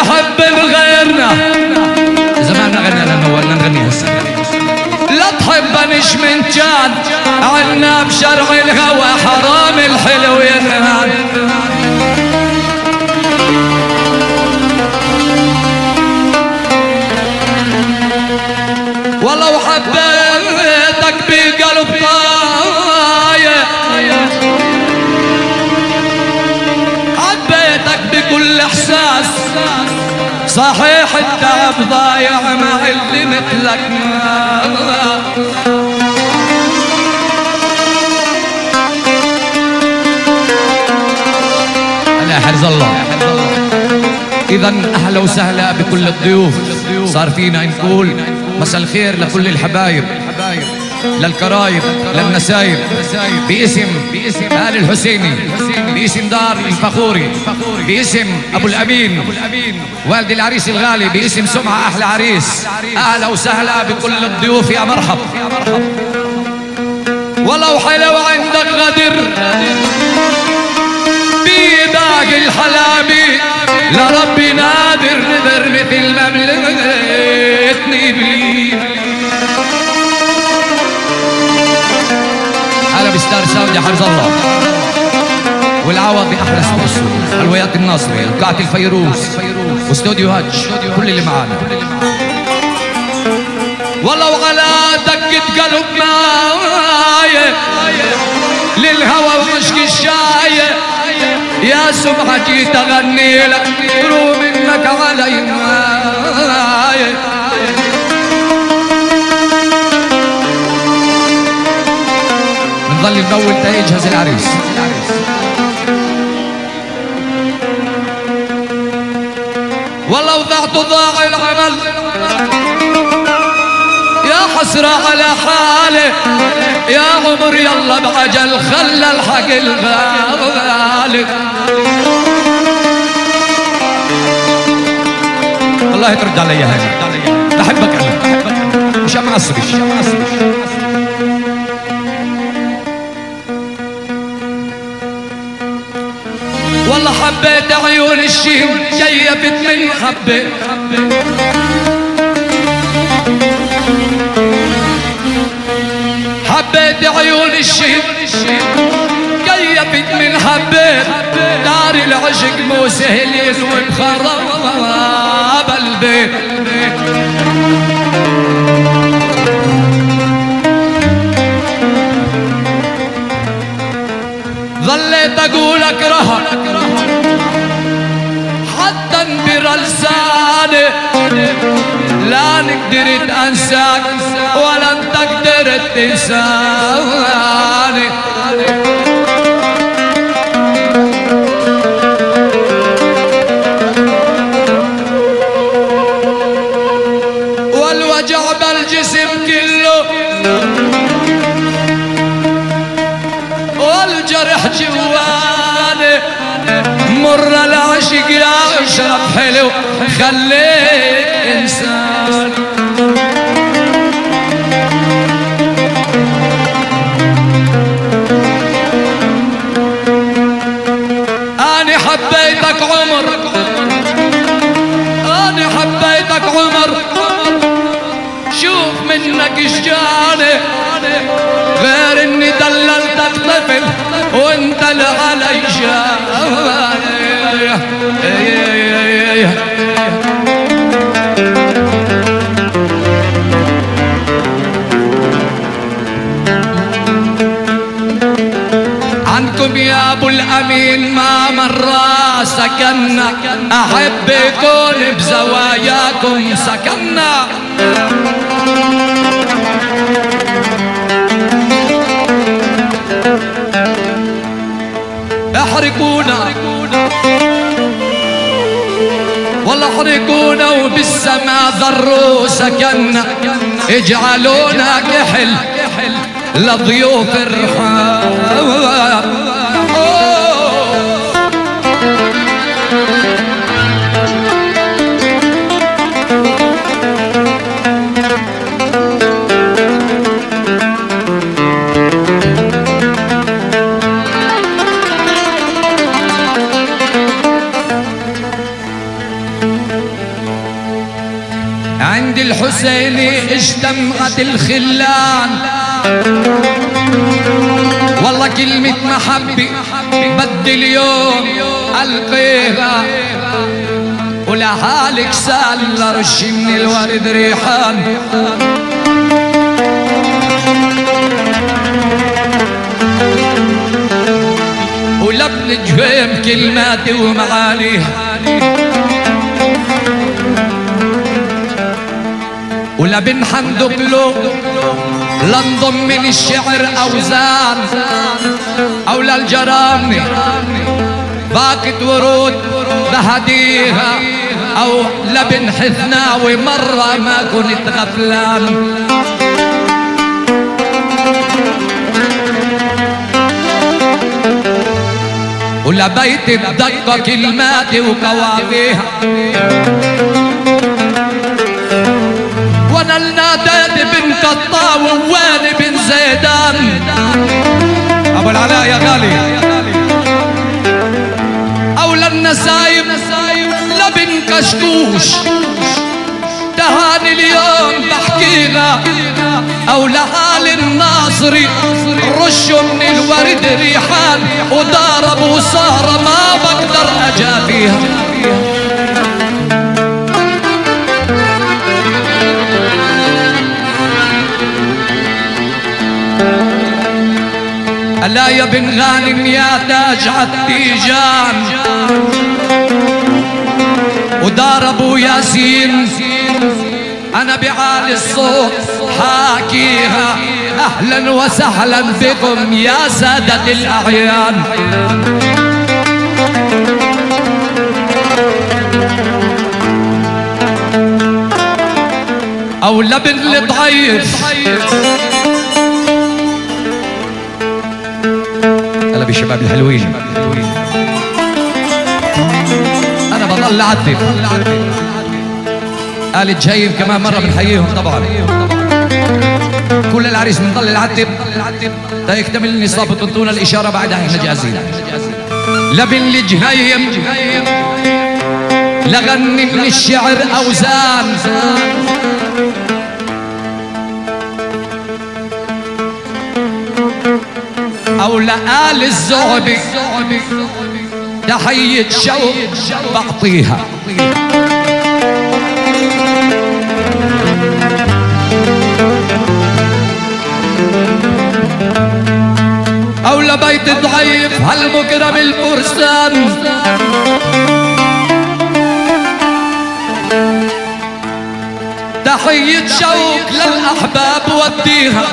نحب غيرنا. زماننا غنى لنا ولا نغني هسه. لا تحبنش من جان عنا بشرع الهوى حرام. صحيح التعب ضايع مع اللي مثلك لا حرز الله. اذا أهلا وسهلا بكل الضيوف. صار فينا نقول مساء الخير لكل الحبايب. للكرايب للنسايب باسم آل الحسيني باسم دار الفخوري باسم أبو الأمين والد العريس الغالي باسم سمعة أحلى عريس. أهلا وسهلا بكل الضيوف يا مرحب. ولو حلو عندك غدر بيداك الحلامي لربي نادر نذر مثل بستار ساوند يا حفظ الله. والعوض بأحلى سبوس حلويات الناصري قاعة الفيروز واستوديو هج كل اللي معانا. ولو على دقة قلب معايا للهوى وعشق الشاية. يا سمعة جيت اغني لك رو منك علي تيجهز العريس والله ضعت ضاع العمل. يا حسرة على حالي. يا عمر يلا بعجل خلى الحق الغالي. والله ترد علي هاني بحبك أنا. مش معصبش والله حبيت عيون الشيم جيبت من حبيت حبيت عيون الشيم جيبت من حبيت دار العشق مو سهلين ومخرب البيت ظليت أقول أكرهك لا قدرت انساك ولا انت قدرت تنساني. والوجع بالجسم كله مر العشق يا اشرب حلو خليك إنسان. أنا حبيتك عمر أنا حبيتك عمر. شوف منك اشجاني غير إني دللتك طفل وأنت لعلي جاني. أبو الأمين ما مرة سكنا احب يكون بزواياكم سكنا أحرقونا. والله أحرقونا وبالسما ضروا سكنا اجعلونا كحل لضيوف الرحاب عند الحسين اجتمعت الخلان. والله كلمة محبة بدي اليوم ألقيها. ولحالك سأل رش من الورد ريحان. ولبن جهيم كلماتي ومعانيها. ولبن حمدك له لنضم من الشعر أوزان. أو للجرامي باقة ورود بهديها. أو لبن حثناوي مرة ما كنت غفلان. ولبيت بدقة كلماتي وقوافيها وأنا الناديت بن قطاو ووين بن زيدان. أبو العلاء يا غالي. أو للنسايب لبن كشكوش. تهاني اليوم بحكيها أو لآل الناصري رشوا من الورد ريحان. وضرب وصار ما بقدر أجافيها. ألا يا بن غانم يا تاج عالتيجان ودار ابو ياسين أنا بعالي الصوت حاكيها. أهلا وسهلا بكم يا سادة الأعيان. أو لبن لضعيف هلا بالشباب الحلوين أنا بضل أعذب. آل جايب كمان مرة بنحييهم طبعا. كل العريس بنضل نعذب تا يكتمل وتنطونا الإشارة بعدها إحنا جاهزين. لبن الجهيم لغني من الشعر أوزان. أو لآل الزعبي تحية شوق بعطيها. أو لبيت ضعيف هالمكرم الفرسان؟ تحية شوق للأحباب وديها.